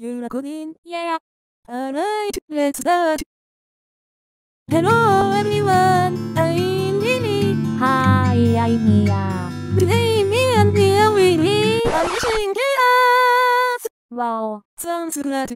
You're in? Yeah. Alright, let's start. Hello everyone, I'm Lily. Hi, I'm Mia. Today me and Mia will be unleashing chaos. Wow. Sounds good.